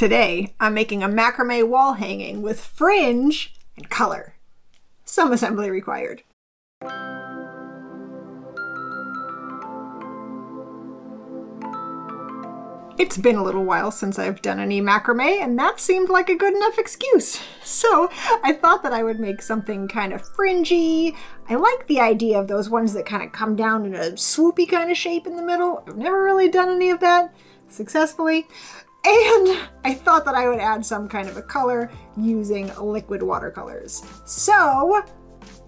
Today, I'm making a macrame wall hanging with fringe and color. Some assembly required. It's been a little while since I've done any macrame, and that seemed like a good enough excuse. So I thought that I would make something kind of fringy. I like the idea of those ones that kind of come down in a swoopy kind of shape in the middle. I've never really done any of that successfully. And I thought that I would add some kind of a color using liquid watercolors. So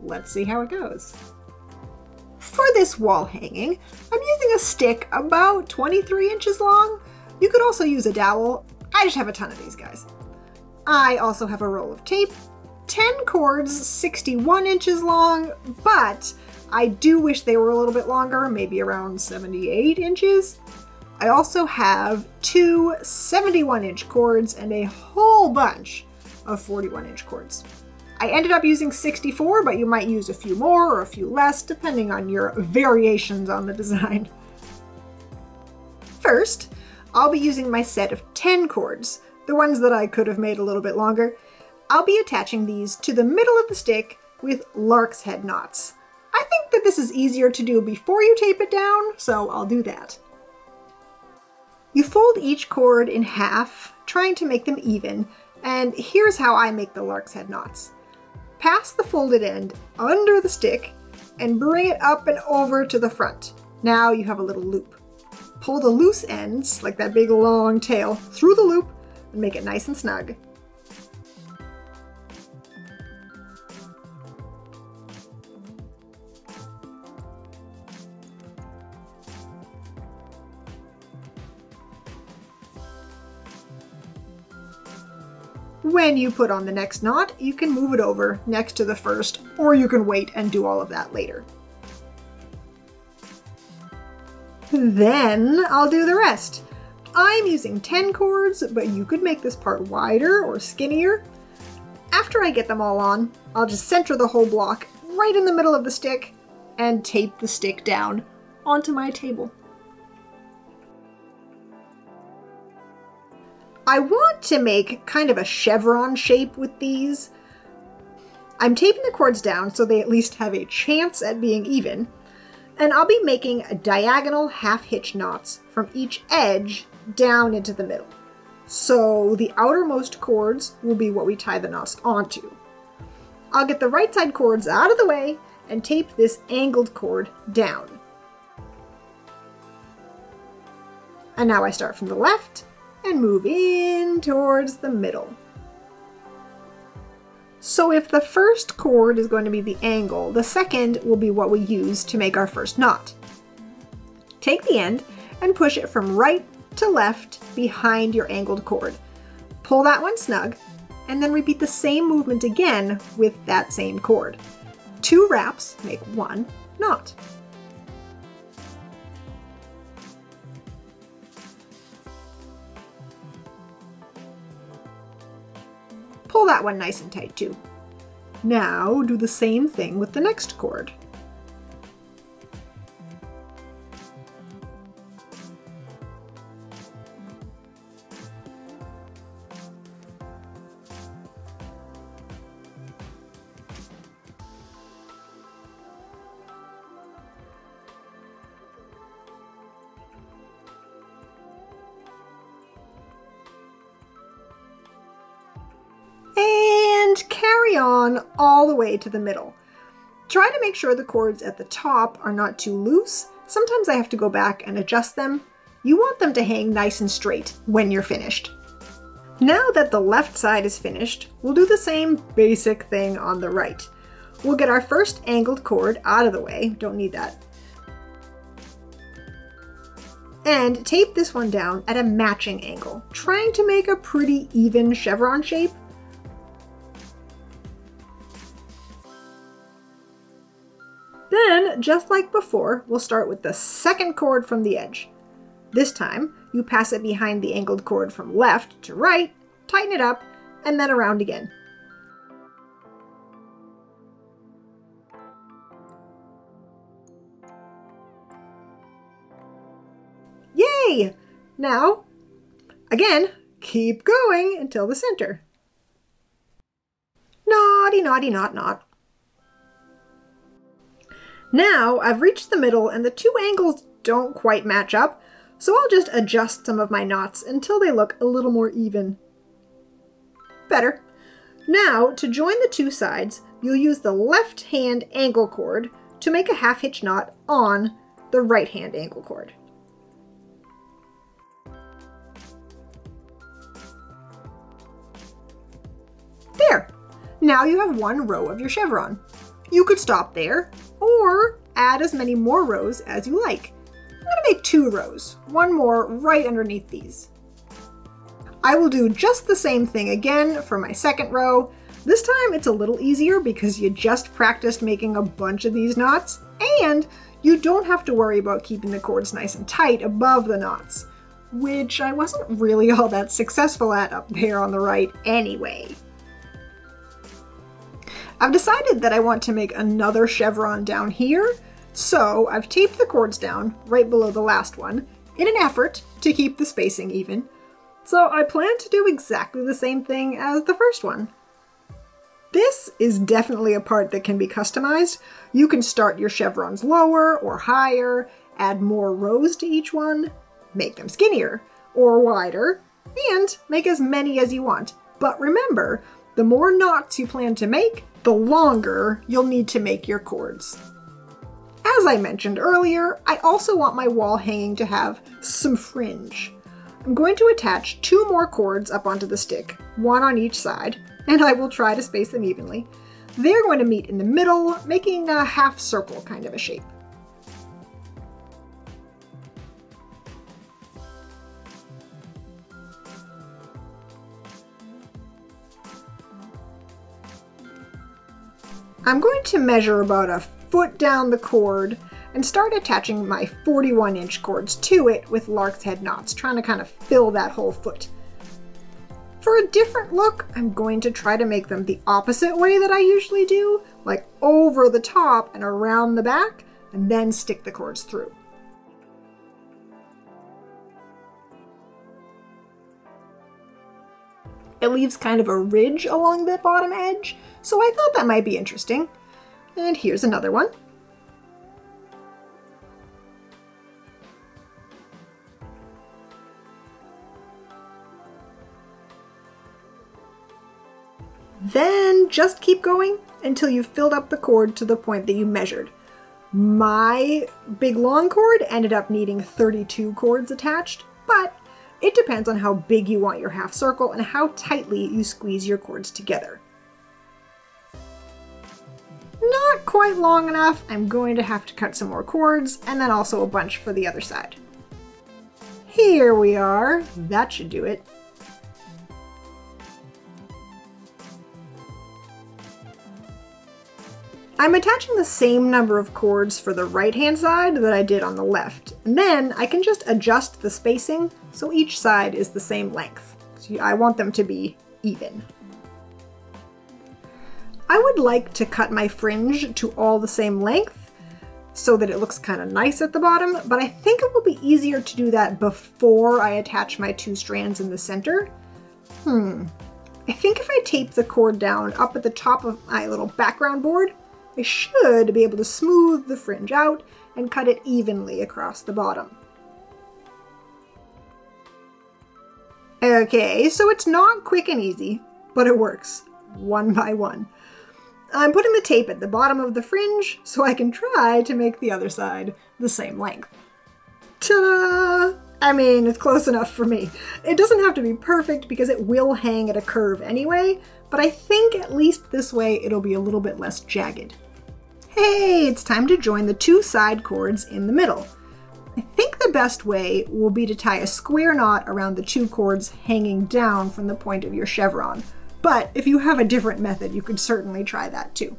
let's see how it goes. For this wall hanging, I'm using a stick about 23 inches long you could also use a dowel. I just have a ton of these guys. I also have a roll of tape, 10 cords, 61 inches long, but I do wish they were a little bit longer, maybe around 78 inches. I also have two 71 inch cords and a whole bunch of 41 inch cords. I ended up using 64, but you might use a few more or a few less, depending on your variations on the design. First, I'll be using my set of 10 cords, the ones that I could have made a little bit longer. I'll be attaching these to the middle of the stick with lark's head knots. I think that this is easier to do before you tape it down, so I'll do that. You fold each cord in half, trying to make them even, and here's how I make the lark's head knots. Pass the folded end under the stick and bring it up and over to the front. Now you have a little loop. Pull the loose ends, like that big long tail, through the loop and make it nice and snug. When you put on the next knot, you can move it over next to the first, or you can wait and do all of that later. Then I'll do the rest. I'm using 10 cords, but you could make this part wider or skinnier. After I get them all on, I'll just center the whole block right in the middle of the stick and tape the stick down onto my table. I want to make kind of a chevron shape with these. I'm taping the cords down so they at least have a chance at being even, and I'll be making diagonal half hitch knots from each edge down into the middle. So the outermost cords will be what we tie the knots onto. I'll get the right side cords out of the way and tape this angled cord down. And now I start from the left and move in towards the middle. So if the first cord is going to be the angle, the second will be what we use to make our first knot. Take the end and push it from right to left behind your angled cord. Pull that one snug, and then repeat the same movement again with that same cord. Two wraps make one knot. Pull that one nice and tight too. Now do the same thing with the next cord. Carry on all the way to the middle. Try to make sure the cords at the top are not too loose. Sometimes I have to go back and adjust them. You want them to hang nice and straight when you're finished. Now that the left side is finished, we'll do the same basic thing on the right. We'll get our first angled cord out of the way, don't need that, and tape this one down at a matching angle, trying to make a pretty even chevron shape. Then, just like before, we'll start with the second cord from the edge. This time, you pass it behind the angled cord from left to right, tighten it up, and then around again. Yay! Now, again, keep going until the center. Naughty, naughty, not, not. Now I've reached the middle and the two angles don't quite match up, so I'll just adjust some of my knots until they look a little more even. Better. Now, to join the two sides, you'll use the left hand angle cord to make a half hitch knot on the right hand angle cord. There! Now you have one row of your chevron. You could stop there, or add as many more rows as you like. I'm gonna make two rows, one more right underneath these. I will do just the same thing again for my second row. This time it's a little easier because you just practiced making a bunch of these knots, and you don't have to worry about keeping the cords nice and tight above the knots, which I wasn't really all that successful at up there on the right anyway. I've decided that I want to make another chevron down here, so I've taped the cords down right below the last one in an effort to keep the spacing even. So I plan to do exactly the same thing as the first one. This is definitely a part that can be customized. You can start your chevrons lower or higher, add more rows to each one, make them skinnier or wider, and make as many as you want. But remember, the more knots you plan to make, the longer you'll need to make your cords. As I mentioned earlier, I also want my wall hanging to have some fringe. I'm going to attach two more cords up onto the stick, one on each side, and I will try to space them evenly. They're going to meet in the middle, making a half circle kind of a shape. I'm going to measure about a foot down the cord and start attaching my 41 inch cords to it with lark's head knots, trying to kind of fill that whole foot. For a different look, I'm going to try to make them the opposite way that I usually do, like over the top and around the back, and then stick the cords through. It leaves kind of a ridge along the bottom edge, so I thought that might be interesting. And here's another one. Then just keep going until you've filled up the cord to the point that you measured. My big long cord ended up needing 32 cords attached, but it depends on how big you want your half circle and how tightly you squeeze your cords together. Not quite long enough, I'm going to have to cut some more cords and then also a bunch for the other side. Here we are, that should do it. I'm attaching the same number of cords for the right hand side that I did on the left. And then I can just adjust the spacing so each side is the same length. So I want them to be even. I would like to cut my fringe to all the same length so that it looks kind of nice at the bottom, but I think it will be easier to do that before I attach my two strands in the center. Hmm. I think if I tape the cord down up at the top of my little background board, I should be able to smooth the fringe out and cut it evenly across the bottom. Okay, so it's not quick and easy, but it works, one by one. I'm putting the tape at the bottom of the fringe so I can try to make the other side the same length. Ta-da! I mean, it's close enough for me. It doesn't have to be perfect because it will hang at a curve anyway, but I think at least this way it'll be a little bit less jagged. Hey, it's time to join the two side cords in the middle. I think the best way will be to tie a square knot around the two cords hanging down from the point of your chevron. But if you have a different method, you could certainly try that too.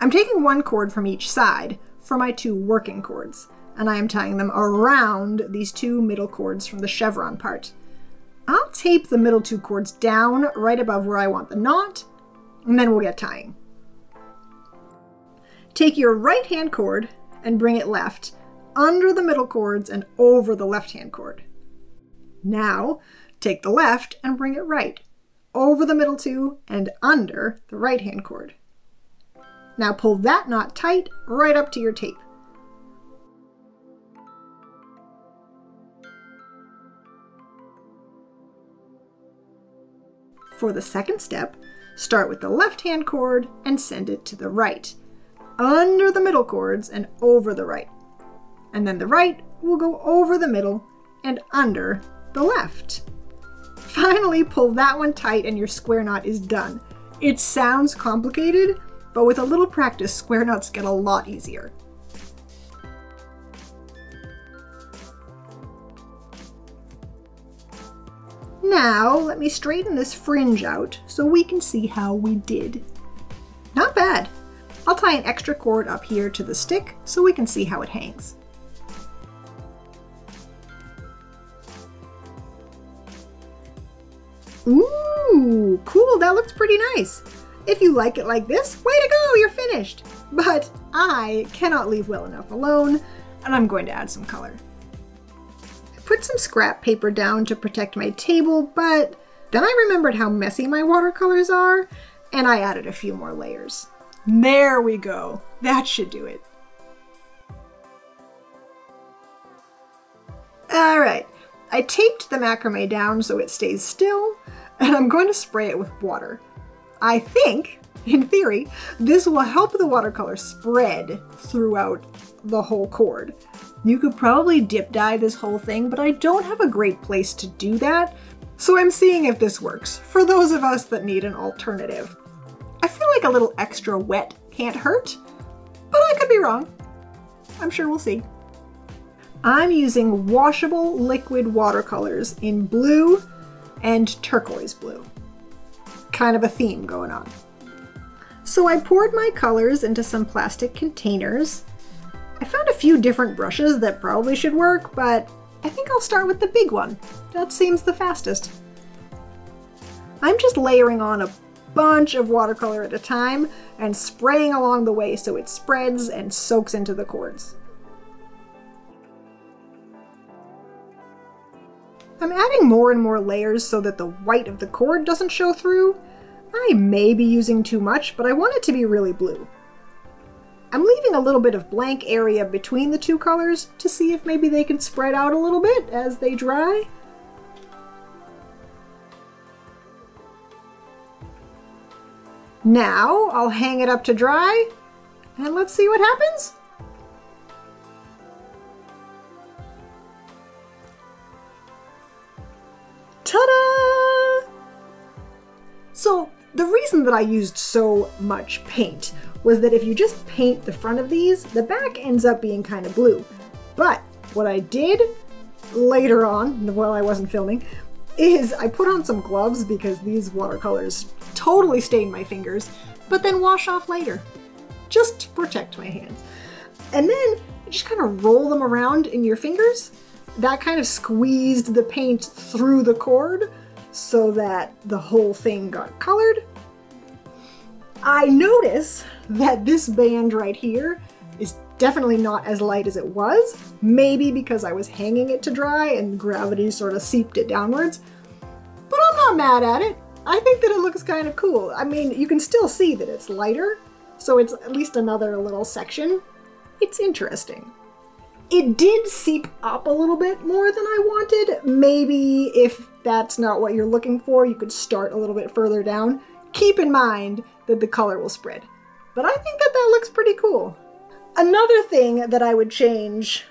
I'm taking one cord from each side for my two working cords, and I am tying them around these two middle cords from the chevron part. I'll tape the middle two cords down right above where I want the knot, and then we'll get tying. Take your right hand cord and bring it left, under the middle cords and over the left hand cord. Now, Take the left and bring it right, over the middle two and under the right hand cord. Now pull that knot tight right up to your tape. For the second step, start with the left hand cord and send it to the right, under the middle cords and over the right. And then the right will go over the middle and under the left. Finally, pull that one tight and your square knot is done. It sounds complicated, but with a little practice, square knots get a lot easier. Now, let me straighten this fringe out so we can see how we did. Not bad. I'll tie an extra cord up here to the stick so we can see how it hangs. Ooh, cool, that looks pretty nice. If you like it like this, way to go, you're finished. But I cannot leave well enough alone, and I'm going to add some color. I put some scrap paper down to protect my table, but then I remembered how messy my watercolors are, and I added a few more layers. There we go. That should do it. All right, I taped the macrame down so it stays still, and I'm going to spray it with water. I think, in theory, this will help the watercolor spread throughout the whole cord. You could probably dip dye this whole thing, but I don't have a great place to do that, so I'm seeing if this works, for those of us that need an alternative. I feel like a little extra wet can't hurt, but I could be wrong. I'm sure we'll see. I'm using washable liquid watercolors in blue and turquoise blue. Kind of a theme going on. So I poured my colors into some plastic containers. I found a few different brushes that probably should work, but I think I'll start with the big one. That seems the fastest. I'm just layering on a bunch of watercolor at a time and spraying along the way so it spreads and soaks into the cords. I'm adding more and more layers so that the white of the cord doesn't show through. I may be using too much, but I want it to be really blue. I'm leaving a little bit of blank area between the two colors to see if maybe they can spread out a little bit as they dry. Now I'll hang it up to dry and let's see what happens. Ta-da! So the reason that I used so much paint was that if you just paint the front of these, the back ends up being kind of blue. But what I did later on, while I wasn't filming, is I put on some gloves because these watercolors totally stain my fingers, but then wash off later, just to protect my hands. And then you just kind of roll them around in your fingers that kind of squeezed the paint through the cord so that the whole thing got colored. I notice that this band right here is definitely not as light as it was, maybe because I was hanging it to dry and gravity sort of seeped it downwards, but I'm not mad at it. I think that it looks kind of cool. I mean, you can still see that it's lighter, so it's at least another little section. It's interesting. It did seep up a little bit more than I wanted. Maybe if that's not what you're looking for, you could start a little bit further down. Keep in mind that the color will spread. But I think that that looks pretty cool. Another thing that I would change,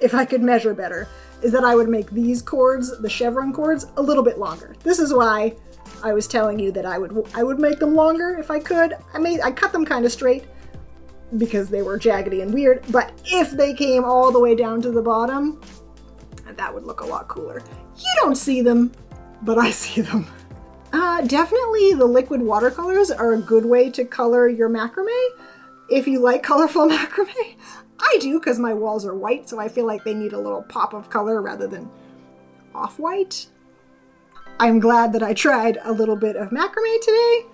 if I could measure better, is that I would make these cords, the chevron cords, a little bit longer. This is why I was telling you that I would I would make them longer if I could. I made I cut them kind of straight because they were jaggedy and weird, but if they came all the way down to the bottom, that would look a lot cooler. You don't see them, but I see them. Uh, definitely the liquid watercolors are a good way to color your macrame. If you like colorful macrame, I do because my walls are white, so I feel like they need a little pop of color rather than off-white. I'm glad that I tried a little bit of macrame today.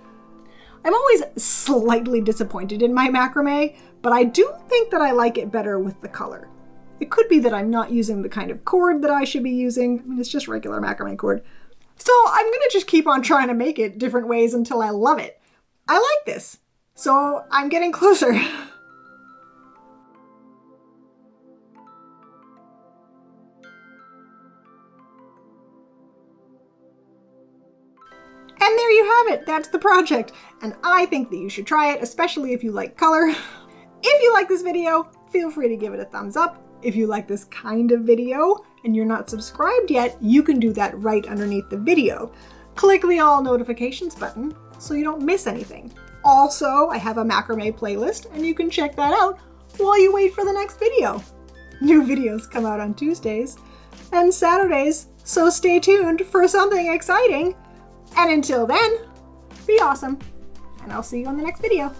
I'm always slightly disappointed in my macrame, but I do think that I like it better with the color. It could be that I'm not using the kind of cord that I should be using. I mean, it's just regular macrame cord. So I'm gonna just keep on trying to make it different ways until I love it. I like this. So I'm getting closer. That's the project. And I think that you should try it, especially if you like color. If you like this video, feel free to give it a thumbs up. If you like this kind of video and you're not subscribed yet, you can do that right underneath the video. Click the all notifications button so you don't miss anything. Also, I have a macrame playlist and you can check that out while you wait for the next video. New videos come out on Tuesdays and Saturdays, so stay tuned for something exciting. And until then, be awesome, and I'll see you on the next video.